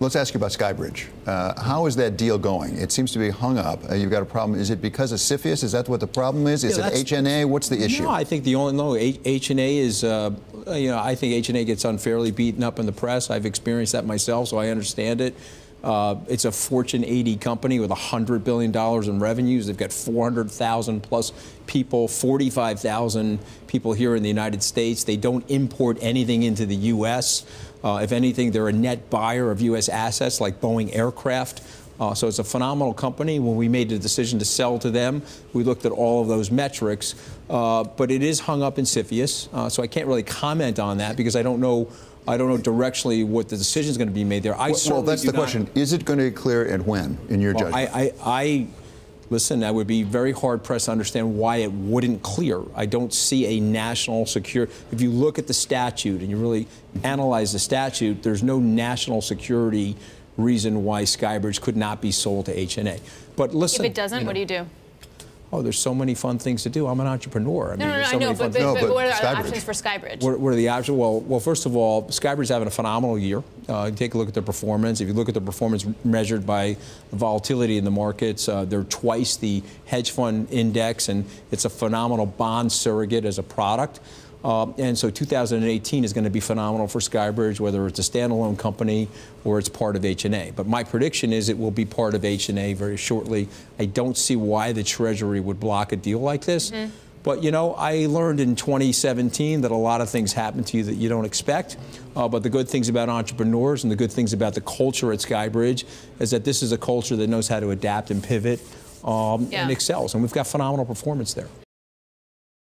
Let's ask you about SkyBridge. Uh, how is that deal going? It seems to be hung up. Uh, you've got a problem. Is it because of CFIUS? Is that what the problem is? Is Yeah, it HNA? What's the issue? No, I think the only no H and is uh, you know I think HNA gets unfairly beaten up in the press. I've experienced that myself, so I understand it. Uh, it's a Fortune 80 company with 100 billion dollars in revenues. They've got 400,000 plus people, 45,000 people here in the United States. They don't import anything into the U.S. Uh, if anything, they're a net buyer of U.S. assets like Boeing aircraft. Uh, so it's a phenomenal company. When we made the decision to sell to them, we looked at all of those metrics. Uh, but it is hung up in CFIUS, uh, so I can't really comment on that because I don't know. I don't know directionally what the decision is going to be made there. I well, well, that's the question. Is it going to get clear and when, in your well, judgment? I, I, I listen. I would be very hard pressed to understand why it wouldn't clear. I don't see a national security. If you look at the statute and you really analyze the statute, there's no national security reason why SkyBridge could not be sold to HNA. But listen, If it doesn't, you what do you do? Oh, there's so many fun things to do. I'm an entrepreneur. I mean, No, no, no, there's I so know, many fun but, but, No, but but what are the SkyBridge. options for SkyBridge? what, what are the options? Well, well, first of all, SkyBridge is having a phenomenal year. Uh, take a look at their performance. If you look at the performance measured by volatility in the markets, uh, they're twice the hedge fund index, and it's a phenomenal bond surrogate as a product. Uh, and so 2018 is going to be phenomenal for SkyBridge, whether it's a standalone company or it's part of HNA. But my prediction is it will be part of HNA very shortly. I don't see why the Treasury would block a deal like this. But you know, I learned in 2017 that a lot of things happen to you that you don't expect. Uh, but the good things about entrepreneurs and the good things about the culture at SkyBridge is that this is a culture that knows how to adapt and pivot um, Yeah. and excels. And we've got phenomenal performance there.